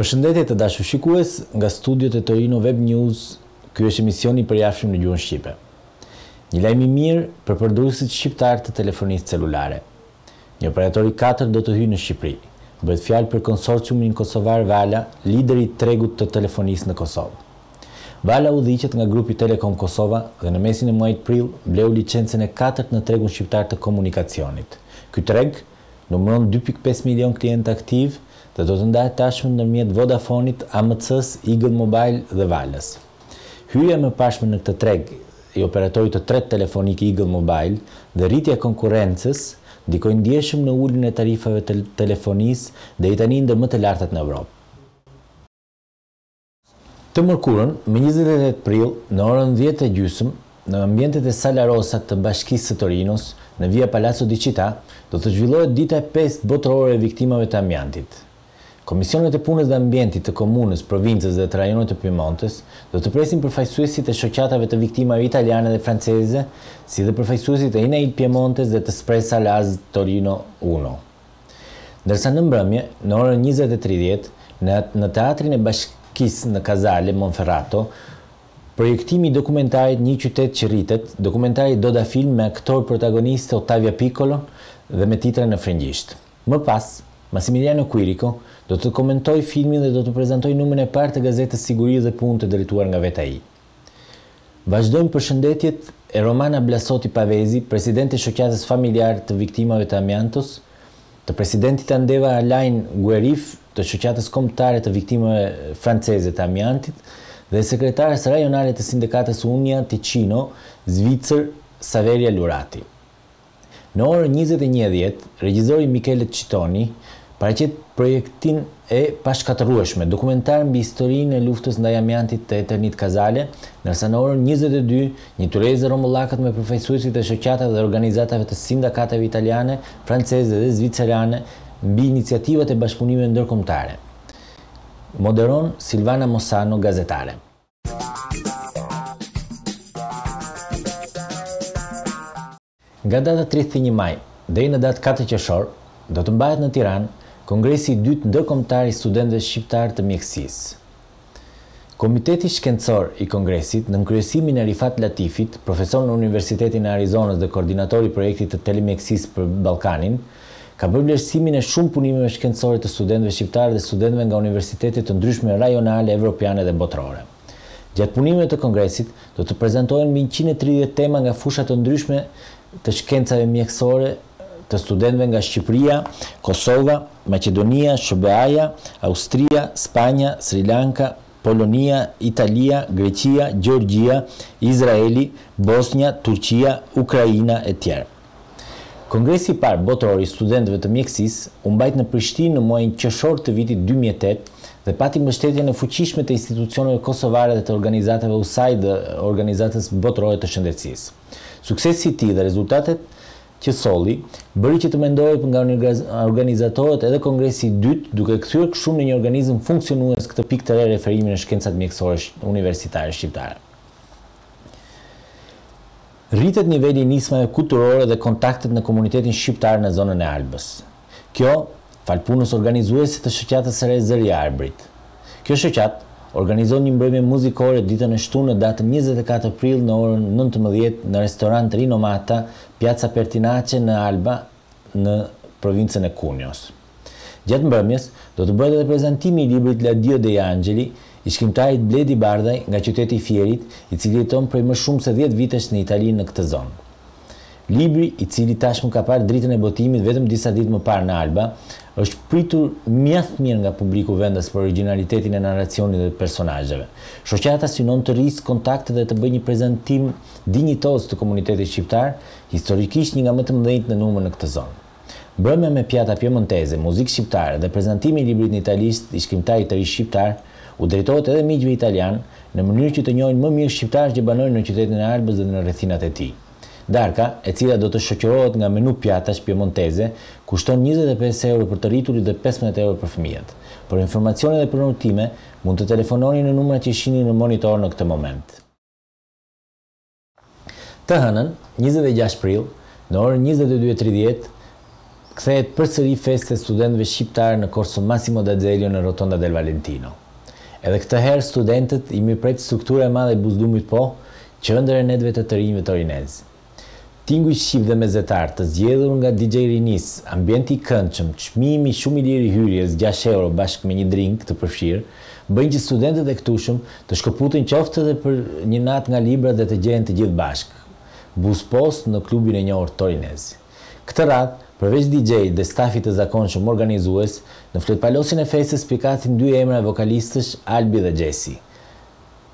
Përshëndetje të dashur shikues, nga studiot e Torino Web News, ky është emisioni i përjavshëm në gjuhën shqipe. Një lajm i mirë për përdoruesit shqiptarë të telefonisë celulare. Një operator i katërt do të hyjë në Shqipëri. Bëhet fjalë për konsorciumin kosovar Vala, lideri i tregut të telefonisë në Kosovë. Vala udhëhiqet nga grupi Telekom Kosova dhe në mesin e muajit prill bleu licencën e katërt në tregun shqiptar të komunikacionit. Ky treg numëron dy pikë pesë milionë klientë aktivë dhe do të ndahet tashmë ndërmjet Vodafonit, AMC-së, Eagle Mobile dhe Valës. Hyrja e mëparshme në këtë treg i operatorit të tretë telefonik Eagle Mobile dhe rritja e konkurrencës ndikoi ndjeshëm në uljen e tarifave të telefonisë deri tani ndër më të lartat në Evropë. Të mërkurën, më njëzet e tetë prill, në orën dhjetë e gjysmë, në ambientet e Sala Rosa të Bashkisë së Torinos, në via Palazzo di Città, do të zhvillohet Dita e pestë Botërore e Viktimave të Amiantit. Komisionet e Punës dhe Ambientit të Komunës, Provincës dhe të Rajonit të Piemontes do të presin përfaqësuesit e shoqatave të viktimave italiane dhe franceze, si dhe përfaqësuesit e INAIL Piemontes dhe të Spresal Asl Torino Uno. Ndërsa në mbrëmje, në orën njëzet e tridhjetë, në në Teatrin e Bashkisë në Casale Monferrato, projektimi i dokumentarit Një qytet që rritet, dokumentari Doda Film me aktore protagoniste Ottavia Piccolo dhe me titra në frëngjisht. Më pas, Massimiliano Quirico do të komentojë filmin dhe do të prezantojë numrin e parë të gazetës Siguri dhe Punë të drejtuar nga vetë ai. Vazhdojnë përshëndetjet e Romana Blasotti Pavesi, presidente e Shoqatës Familjarë të Viktimave të Amiantos, të presidentit Andeva Alain Guerif të Shoqatës Kombëtare të Viktimave Franceze të Amiantit dhe sekretares rajonale të sindikatës Unia Ticino, Zvicër, Saverio Lurati. Në orën njëzet e një e dhjetë, regjizori Michele Citoni paraqet projektin E pashkatërrueshme, dokumentar mbi historinë e luftës ndaj amiantit të Eternit Casale, ndërsa në orën njëzet e dy, një tryezë e rrumbullakët me përfaqësuesit e shoqatave dhe organizatave të sindikatave italiane, franceze dhe zvicerane mbi iniciativat e bashkëpunimeve ndërkombëtare. Moderon Silvana Mossano, gazetare. Nga data 31 maj deri në datë 4 qershor do të mbahet në Tiranë Kongresi i dytë ndërkombëtar i studentëve shqiptarë të mjekësisë. Komiteti Shkencor i Kongresit, nën kryesimin e Rifat Latifit, profesor në Universitetin e Arizonës dhe koordinator i projektit të telemjekësisë për Ballkanin, Ka bërë vlerësimin e shumë punimeve shkencore të studentëve shqiptarë dhe studentëve nga universitete të ndryshme rajonale, evropiane dhe botërore. Gjatë punimeve të kongresit, do të prezantohen mbi njëqind e tridhjetë tema nga fusha të ndryshme të shkencave mjekësore të studentëve nga Shqipëria, Kosova, Maqedonia, SHBA-ja, Austria, Spanja, Sri Lanka, Polonia, Italia, Greqia, Gjeorgjia, Izraeli, Bosnja, Turqia, Ukraina e tjerë. Kongresi i parë botëror i studentëve të mjekësisë u mbajt në Prishtinë në muajin qershor të vitit dy mijë e tetë dhe pati mbështetjen e fuqishme të institucioneve kosovare dhe të organizatave USAID dhe Organizatës Botërore të Shëndetësisë. Suksesi i tij dhe rezultatet që solli, bëri që të mendohej nga organizatorët edhe kongresi i dytë, duke e kthyer kështu në një organizëm funksionues këtë pikë të re referimi në shkencat mjekësore universitare shqiptare. Rritet niveli i nismave kulturore dhe kontaktet në komunitetin shqiptar në zonën e Albës. Kjo, falë punës organizuese të shoqatës së re Zëri i Arbërit. Kjo shoqatë, organizon një mbrëmje muzikore ditën e shtunë në datën njëzet e katër prill në orën nëntëmbëdhjetë në Restorant Rinomata, Piazza Pertinace në Alba në provincën e Kuneos. Gjatë mbrëmjes, do të bëhet edhe prezantimi i librit L'addio degli angeli, i shkrimtarit Bledi Bardhaj nga qyteti i Fierit, i cili jeton prej më shumë se dhjetë vitesh në Itali në këtë zonë. Libri, i cili tashmë ka parë dritën e botimit vetëm disa ditë më parë në Alba, është pritur mjaft mirë nga publiku vendas për origjinalitetin e narracionit dhe personazheve. Shoqata synon të rrisë kontaktet dhe të bëjë një prezantim dinjitoz të komunitetit shqiptar, historikisht një nga më të mëdhenjtë në numër në këtë zonë. Mbrëmja me pjata piemonteze, muzikë shqiptare dhe prezantimi i librit në italisht i shkrimtarit të ri shqiptar u drejtohet edhe miqve italianë në mënyrë që të njohin më mirë shqiptarët që banojnë në qytetin e Albës dhe në rrethinat e tij. Darka, e cila do të shoqërohet nga menu pjatash piemonteze, kushton njëzet e pesë euro për të rriturit dhe pesëmbëdhjetë euro për fëmijët. Për informacione dhe prenotime, mund të telefononi në numrat që shihni në monitor në këtë moment. Të hënën, njëzet e gjashtë prill, në orën njëzet e dy e tridhjetë, kthehet përsëri festa e studentëve shqiptarë në Corso Massimo d'Azeglio në Rotonda del Valentino. Edhe këtë herë studentët i mirëpret struktura e madhe buzë lumit Po, qendër e netëve të të rinjve torinezë. Tinguj shqip dhe mezetar, të zgjedhur nga DJ Rinis, ambienti i këndshëm, çmimi shumë i lirë i hyrjes, gjashtë euro bashkë me një drink të përfshirë, Bëjnë që studentët e këtushëm të shkëputen qoftë edhe për një natë nga librat dhe të gjehen të gjithë bashkë. Buzë Po-s në klubin e njohur torinez. Këtë radhë, përveç DJ-it dhe stafit të zakonshëm organizues, në fletëpalosin e festës spikasin dy emra vokalistësh Albi dhe Xhesi.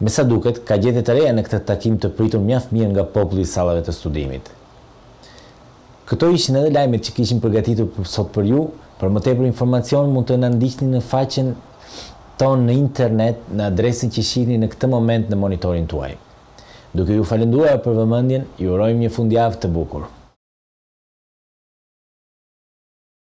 Me sa duket, ka gjethe të reja në këtë takim të pritur mjaft mirë nga populli i sallave të studimit. Këto ishin edhe lajmet që kishim përgatitur sot për ju. Për më tepër informacion mund të na ndiqni në faqen tonë në internet në adresën që shihni në këtë moment në monitorin tuaj. Duke ju falënduar për vëmendjen, ju urojmë një fundjavë të bukur.